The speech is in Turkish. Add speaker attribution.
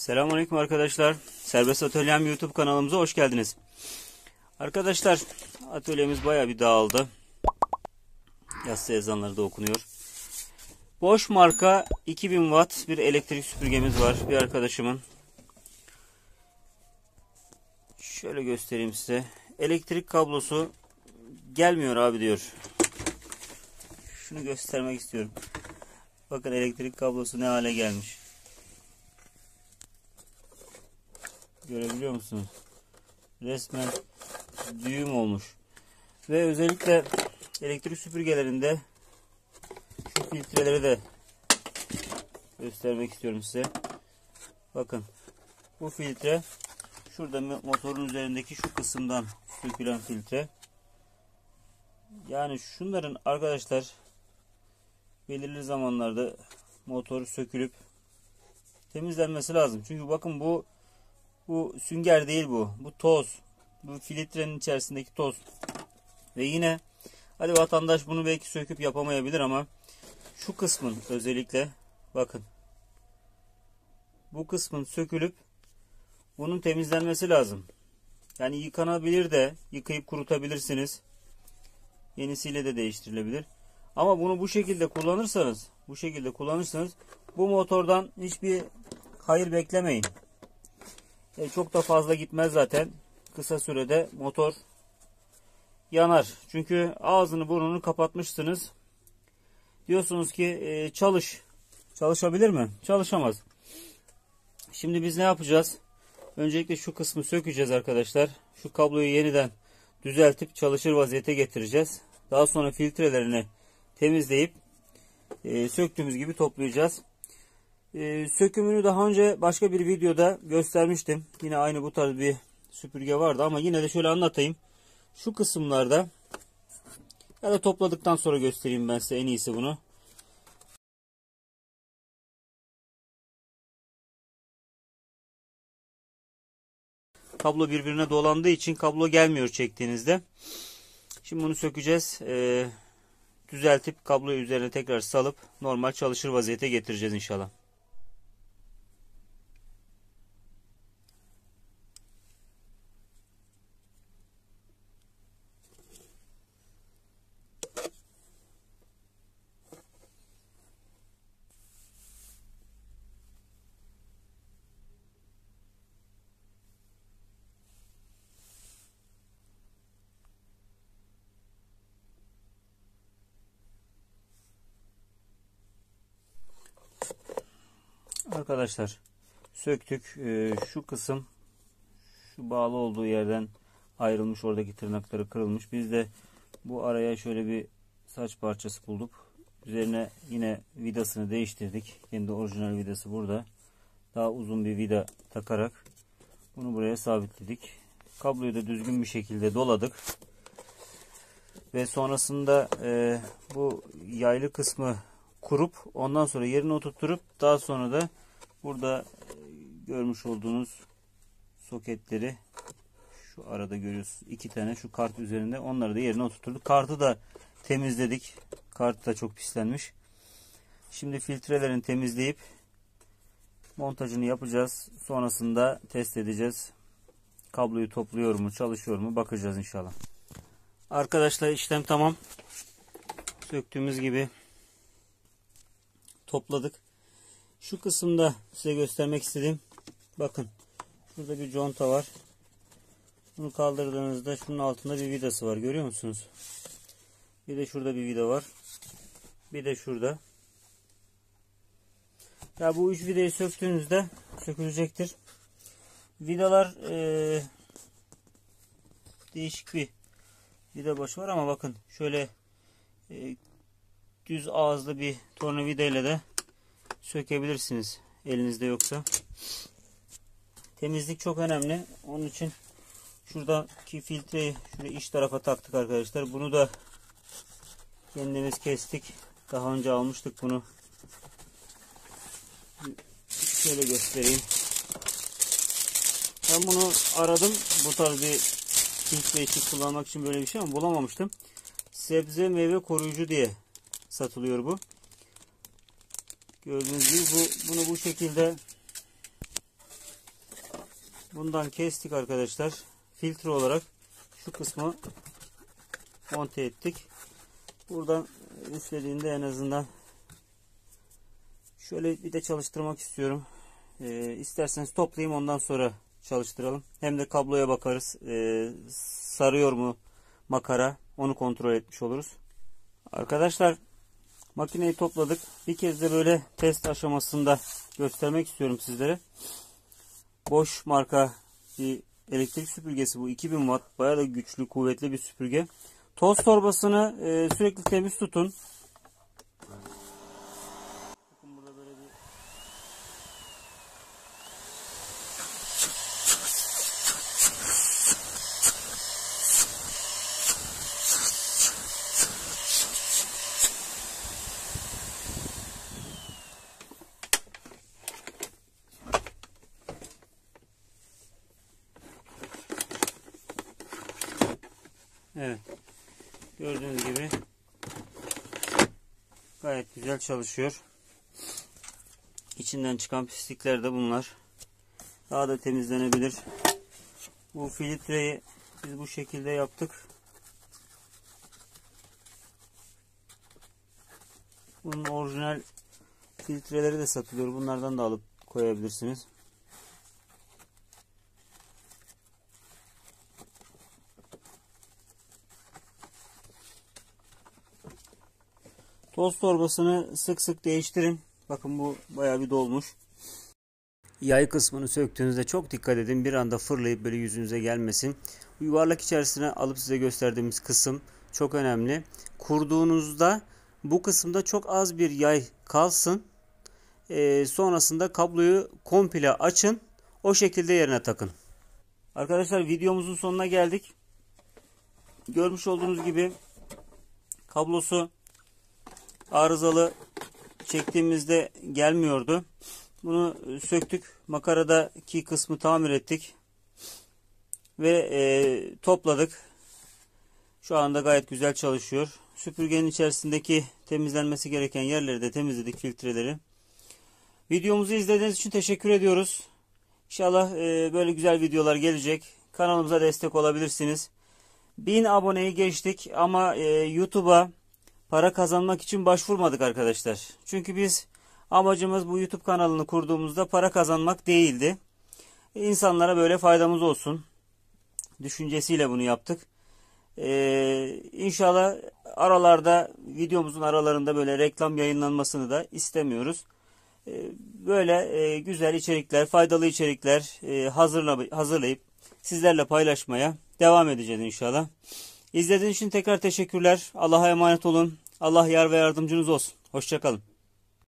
Speaker 1: Selamünaleyküm arkadaşlar. Serbest Atölyem YouTube kanalımıza hoş geldiniz. Arkadaşlar atölyemiz baya bir dağıldı. Yatsı ezanları da okunuyor. Boş marka 2000 watt bir elektrik süpürgemiz var bir arkadaşımın. Şöyle göstereyim size. Elektrik kablosu gelmiyor abi diyor. Şunu göstermek istiyorum. Bakın elektrik kablosu ne hale gelmiş. Görebiliyor musunuz? Resmen düğüm olmuş. Ve özellikle elektrik süpürgelerinde şu filtreleri de göstermek istiyorum size. Bakın bu filtre şurada motorun üzerindeki şu kısımdan sökülen filtre. Yani şunların arkadaşlar belirli zamanlarda motor sökülüp temizlenmesi lazım. Çünkü bakın bu bu sünger değil bu. Bu toz. Bu filtrenin içerisindeki toz. Ve yine hadi vatandaş bunu belki söküp yapamayabilir ama şu kısmın özellikle bakın bu kısmın sökülüp bunun temizlenmesi lazım. Yani yıkanabilir de yıkayıp kurutabilirsiniz. Yenisiyle de değiştirilebilir. Ama bunu bu şekilde kullanırsanız bu şekilde kullanırsanız bu motordan hiçbir hayır beklemeyin. E, çok da fazla gitmez zaten. Kısa sürede motor yanar. Çünkü ağzını burnunu kapatmışsınız. Diyorsunuz ki e, çalış. Çalışabilir mi? Çalışamaz. Şimdi biz ne yapacağız? Öncelikle şu kısmı sökeceğiz arkadaşlar. Şu kabloyu yeniden düzeltip çalışır vaziyete getireceğiz. Daha sonra filtrelerini temizleyip e, söktüğümüz gibi toplayacağız. Ee, sökümünü daha önce başka bir videoda göstermiştim. Yine aynı bu tarz bir süpürge vardı ama yine de şöyle anlatayım. Şu kısımlarda ya da topladıktan sonra göstereyim ben size en iyisi bunu. Kablo birbirine dolandığı için kablo gelmiyor çektiğinizde. Şimdi bunu sökeceğiz. Ee, düzeltip kabloyu üzerine tekrar salıp normal çalışır vaziyete getireceğiz inşallah. Arkadaşlar söktük. Ee, şu kısım şu bağlı olduğu yerden ayrılmış. Oradaki tırnakları kırılmış. Biz de bu araya şöyle bir saç parçası bulduk. Üzerine yine vidasını değiştirdik. Kendi orijinal vidası burada. Daha uzun bir vida takarak bunu buraya sabitledik. Kabloyu da düzgün bir şekilde doladık. Ve sonrasında e, bu yaylı kısmı kurup ondan sonra yerine oturtturup daha sonra da burada e, görmüş olduğunuz soketleri şu arada görüyorsunuz iki tane şu kart üzerinde onları da yerine oturtturduk. Kartı da temizledik. Kart da çok pislenmiş. Şimdi filtrelerini temizleyip montajını yapacağız. Sonrasında test edeceğiz. Kabloyu topluyor mu, çalışıyor mu bakacağız inşallah. Arkadaşlar işlem tamam. Söktüğümüz gibi topladık. Şu kısımda size göstermek istedim. Bakın. Burada bir conta var. Bunu kaldırdığınızda şunun altında bir vidası var. Görüyor musunuz? Bir de şurada bir vida var. Bir de şurada. Ya bu üç vidayı söktüğünüzde sökülecektir. Vidalar ee, değişik bir vida başı var ama bakın şöyle e, düz ağızlı bir tornavida ile de sökebilirsiniz elinizde yoksa. Temizlik çok önemli. Onun için şuradaki filtreyi şuraya iç tarafa taktık arkadaşlar. Bunu da kendimiz kestik. Daha önce almıştık bunu. Şöyle göstereyim. Ben bunu aradım. Bu tarz bir filtre için kullanmak için böyle bir şey ama bulamamıştım. Sebze meyve koruyucu diye satılıyor bu. Gördüğünüz gibi bu, bunu bu şekilde bundan kestik arkadaşlar. Filtre olarak şu kısmı monte ettik. Buradan üflediğinde en azından şöyle bir de çalıştırmak istiyorum. Ee, isterseniz toplayayım ondan sonra çalıştıralım. Hem de kabloya bakarız. Ee, sarıyor mu makara onu kontrol etmiş oluruz. Arkadaşlar makineyi topladık. Bir kez de böyle test aşamasında göstermek istiyorum sizlere. Boş marka bir elektrik süpürgesi bu 2000 watt bayağı da güçlü kuvvetli bir süpürge. Toz torbasını e, sürekli temiz tutun. Bakın burada böyle bir Evet. Gördüğünüz gibi gayet güzel çalışıyor. İçinden çıkan pislikler de bunlar. Daha da temizlenebilir. Bu filtreyi biz bu şekilde yaptık. Bunun orijinal filtreleri de satılıyor. Bunlardan da alıp koyabilirsiniz. Toz torbasını sık sık değiştirin. Bakın bu bayağı bir dolmuş. Yay kısmını söktüğünüzde çok dikkat edin. Bir anda fırlayıp böyle yüzünüze gelmesin. Yuvarlak içerisine alıp size gösterdiğimiz kısım çok önemli. Kurduğunuzda bu kısımda çok az bir yay kalsın. Ee, sonrasında kabloyu komple açın. O şekilde yerine takın. Arkadaşlar videomuzun sonuna geldik. Görmüş olduğunuz gibi kablosu arızalı çektiğimizde gelmiyordu. Bunu söktük. Makaradaki kısmı tamir ettik. Ve e, topladık. Şu anda gayet güzel çalışıyor. Süpürgenin içerisindeki temizlenmesi gereken yerleri de temizledik filtreleri. Videomuzu izlediğiniz için teşekkür ediyoruz. İnşallah e, böyle güzel videolar gelecek. Kanalımıza destek olabilirsiniz. 1000 aboneyi geçtik ama e, YouTube'a para kazanmak için başvurmadık arkadaşlar. Çünkü biz amacımız bu YouTube kanalını kurduğumuzda para kazanmak değildi. İnsanlara böyle faydamız olsun düşüncesiyle bunu yaptık. Ee, inşallah aralarda videomuzun aralarında böyle reklam yayınlanmasını da istemiyoruz. Ee, böyle e, güzel içerikler, faydalı içerikler e, hazırla, hazırlayıp sizlerle paylaşmaya devam edeceğiz inşallah. İzlediğiniz için tekrar teşekkürler. Allah'a emanet olun. Allah yar ve yardımcınız olsun. Hoşçakalın.